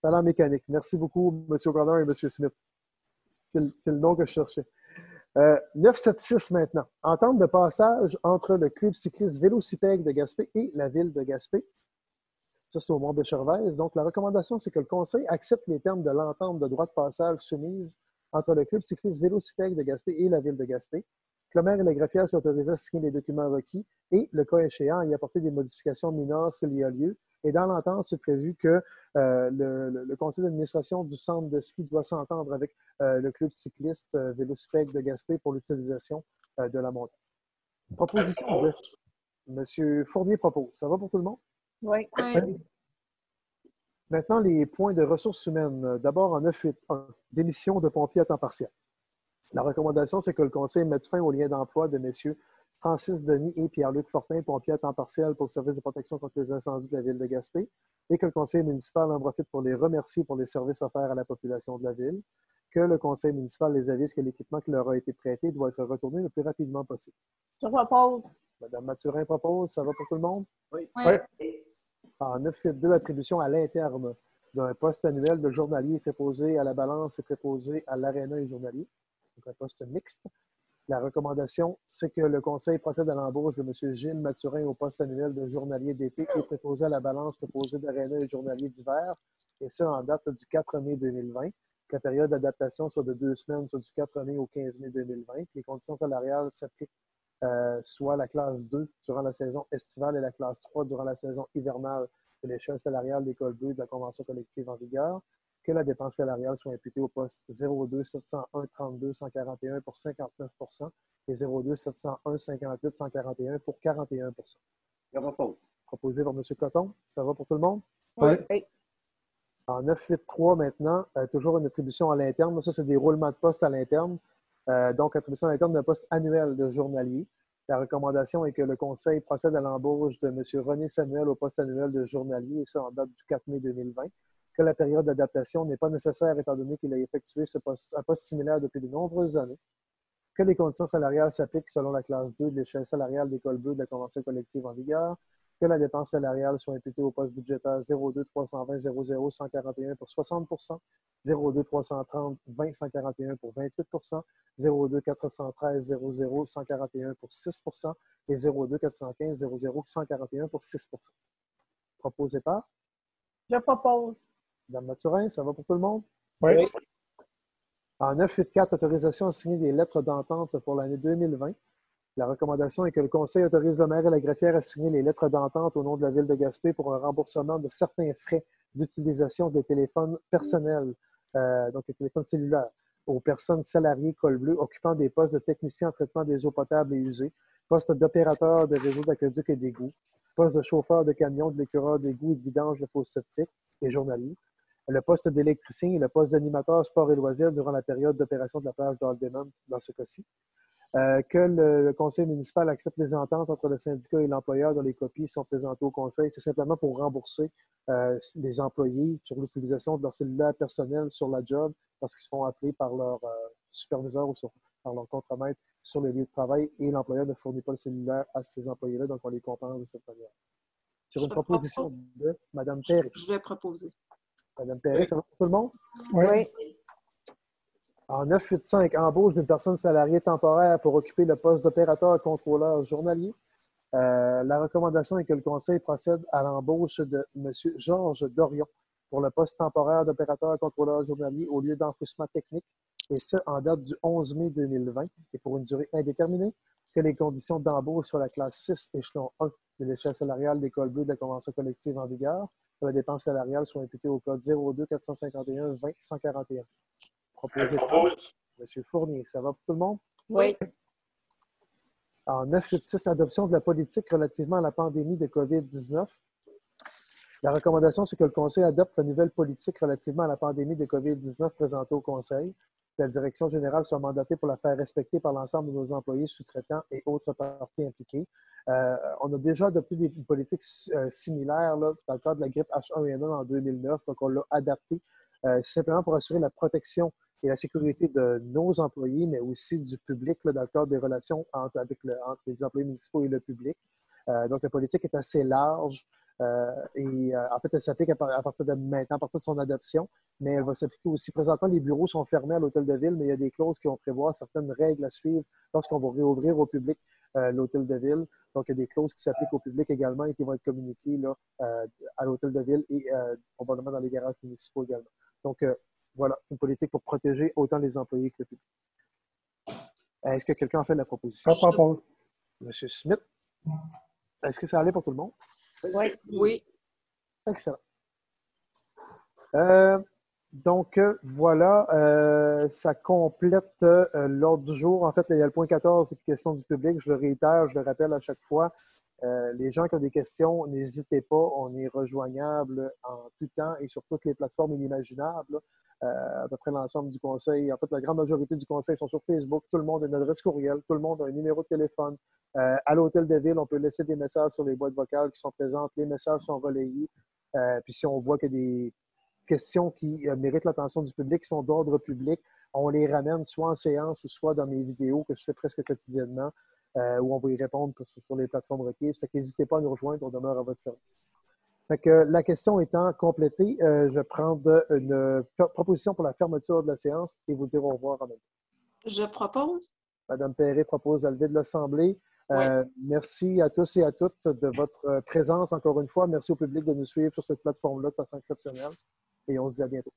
S1: Talent mécanique. Merci beaucoup, M. O'Connor et M. Smith. C'est le, nom que je cherchais. Euh, 976 maintenant. Entente de passage entre le club cycliste Vélocipègue de Gaspé et la ville de Gaspé. Ça, c'est au Mont de Chervaise. Donc, la recommandation, c'est que le Conseil accepte les termes de l'entente de droit de passage soumise entre le club cycliste Vélocipègue de Gaspé et la ville de Gaspé. Que le maire et la greffière soient autorisés à signer les documents requis et, le cas échéant, à y apporter des modifications mineures s'il y a lieu. Et dans l'entente, c'est prévu que euh, le, conseil d'administration du centre de ski doit s'entendre avec euh, le club cycliste euh, Vélocipègue de Gaspé pour l'utilisation euh, de la montagne. Proposition de M. Fournier propose. Ça va pour tout le monde?
S3: Oui.
S6: Oui.
S1: Maintenant, les points de ressources humaines. D'abord, en 9.8.1, démission de pompiers à temps partiel. La recommandation, c'est que le Conseil mette fin au lien d'emploi de messieurs Francis Denis et Pierre-Luc Fortin, pompiers à temps partiel pour le service de protection contre les incendies de la ville de Gaspé, et que le Conseil municipal en profite pour les remercier pour les services offerts à la population de la ville, que le Conseil municipal les avise que l'équipement qui leur a été prêté doit être retourné le plus rapidement possible.
S3: Je propose.
S1: Madame Mathurin propose, ça va pour tout le monde?
S6: Oui.
S1: En 9.2, attribution à l'interne d'un poste annuel de journalier préposé à la balance et préposé à l'aréna et journalier, donc un poste mixte. La recommandation, c'est que le Conseil procède à l'embauche de M. Gilles Mathurin au poste annuel de journalier d'été et préposé à la balance préposé d'aréna et journalier d'hiver, et ce en date du 4 mai 2020. Que la période d'adaptation soit de deux semaines, soit du 4 mai au 15 mai 2020. Que les conditions salariales s'appliquent euh, soit la classe 2 durant la saison estivale et la classe 3 durant la saison hivernale de l'échelle salariale d'école 2 de la convention collective en vigueur. Que la dépense salariale soit imputée au poste 02 701 32 141 pour 59% et 02 701 58 141 pour 41
S2: Je propose.
S1: Proposé par M. Coton. Ça va pour tout le monde?
S3: Oui.
S1: En 983 maintenant, euh, toujours une attribution à l'interne. Ça, c'est des roulements de poste à l'interne. Euh, donc, attribution à l'interne d'un poste annuel de journalier. La recommandation est que le Conseil procède à l'embauche de M. René Samuel au poste annuel de journalier, et ça en date du 4 mai 2020. Que la période d'adaptation n'est pas nécessaire étant donné qu'il a effectué un poste similaire depuis de nombreuses années. Que les conditions salariales s'appliquent selon la classe 2 de l'échelle salariale d'école bleue de la Convention collective en vigueur que la dépense salariale soit imputée au poste budgétaire 02 320 00 141 pour 60 02 330 20 141 pour 28 02 413 00 141 pour 6% et 02 415 00 141 pour 6% Proposé par?
S3: Je propose.
S1: Mme Mathurin, ça va pour tout le monde?
S7: Oui.
S1: En 984, autorisation à signer des lettres d'entente pour l'année 2020 la recommandation est que le Conseil autorise le maire et la greffière à signer les lettres d'entente au nom de la Ville de Gaspé pour un remboursement de certains frais d'utilisation des téléphones personnels, euh, donc les téléphones cellulaires, aux personnes salariées col bleu occupant des postes de technicien en traitement des eaux potables et usées, postes d'opérateur de réseau d'aqueduc et d'égouts, postes de chauffeur de camion, de l'écureur d'égouts et de vidange de fosses septiques et journaliers, le poste d'électricien et le poste d'animateur sport et loisirs durant la période d'opération de la plage d'Aldeman dans ce cas-ci, euh, que le, conseil municipal accepte les ententes entre le syndicat et l'employeur dont les copies sont présentées au conseil. C'est simplement pour rembourser euh, les employés sur l'utilisation de leur cellulaire personnel sur la job parce qu'ils se font appeler par leur euh, superviseur ou par leur contremaître sur le lieu de travail et l'employeur ne fournit pas le cellulaire à ces employés-là, donc on les compense de cette manière. Sur une proposition de Mme Perry.
S6: Je vais proposer.
S1: Mme Perry, ça va pour tout le monde?
S3: oui.
S1: En 985, embauche d'une personne salariée temporaire pour occuper le poste d'opérateur contrôleur journalier. Euh, la recommandation est que le Conseil procède à l'embauche de M. Georges Dorion pour le poste temporaire d'opérateur contrôleur journalier au lieu d'enfouissement technique, et ce, en date du 11 mai 2020 et pour une durée indéterminée, que les conditions d'embauche sur la classe 6, échelon 1 de l'échelle salariale d'école bleue de la Convention collective en vigueur, que la dépense salariale soit imputée au code 02 451 20 141 proposé M. Fournier. Ça va pour tout le monde?
S6: Oui.
S1: En 986, adoption de la politique relativement à la pandémie de COVID-19. La recommandation, c'est que le Conseil adopte la nouvelle politique relativement à la pandémie de COVID-19 présentée au Conseil. La direction générale soit mandatée pour la faire respecter par l'ensemble de nos employés, sous-traitants et autres parties impliquées. Euh, on a déjà adopté des politiques euh, similaires là, dans le cadre de la grippe H1N1 en 2009, donc on l'a adapté euh, simplement pour assurer la protection et la sécurité de nos employés, mais aussi du public dans le cadre des relations entre, les employés municipaux et le public. Euh, donc, la politique est assez large euh, et euh, en fait, elle s'applique à, partir de maintenant, à partir de son adoption, mais elle va s'appliquer aussi. Présentement, les bureaux sont fermés à l'hôtel de ville, mais il y a des clauses qui vont prévoir certaines règles à suivre lorsqu'on va réouvrir au public l'hôtel de ville. Donc, il y a des clauses qui s'appliquent au public également et qui vont être communiquées là, à l'hôtel de ville et probablement dans les garages municipaux également. Donc, voilà, c'est une politique pour protéger autant les employés que le public. Est-ce que quelqu'un a fait la proposition? Monsieur Smith, est-ce que ça allait pour tout le monde?
S6: Oui. Oui.
S1: Excellent. Euh, donc, voilà, euh, ça complète euh, l'ordre du jour. En fait, il y a le point 14, c'est question du public. Je le réitère, je le rappelle à chaque fois. Les gens qui ont des questions, n'hésitez pas. On est rejoignable en tout temps et sur toutes les plateformes inimaginables. Euh, à peu près l'ensemble du conseil. En fait, la grande majorité du conseil sont sur Facebook. Tout le monde a une adresse courriel. Tout le monde a un numéro de téléphone. Euh, à l'hôtel de ville, on peut laisser des messages sur les boîtes vocales qui sont présentes. Les messages sont relayés. Euh, puis si on voit a des questions qui méritent l'attention du public, qui sont d'ordre public, on les ramène soit en séance ou soit dans mes vidéos que je fais presque quotidiennement, où on va y répondre sur les plateformes requises. Fait n'hésitez pas à nous rejoindre. On demeure à votre service la question étant complétée, euh, je prends une proposition pour la fermeture de la séance et vous dire au revoir en même temps.
S6: Je propose.
S1: Madame Perret propose à lever de l'Assemblée. Euh, merci à tous et à toutes de votre présence encore une fois. Merci au public de nous suivre sur cette plateforme-là de façon exceptionnelle. Et on se dit à bientôt.